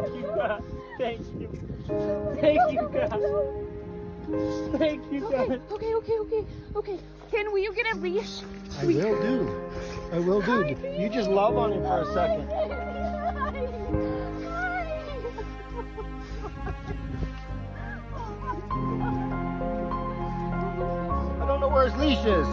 Thank you, God. Thank you. Thank you, God. Thank you, God. okay, okay, okay, okay. can will you get a leash? I will do. I will do. You just love on him for a second. I don't know where his leash is.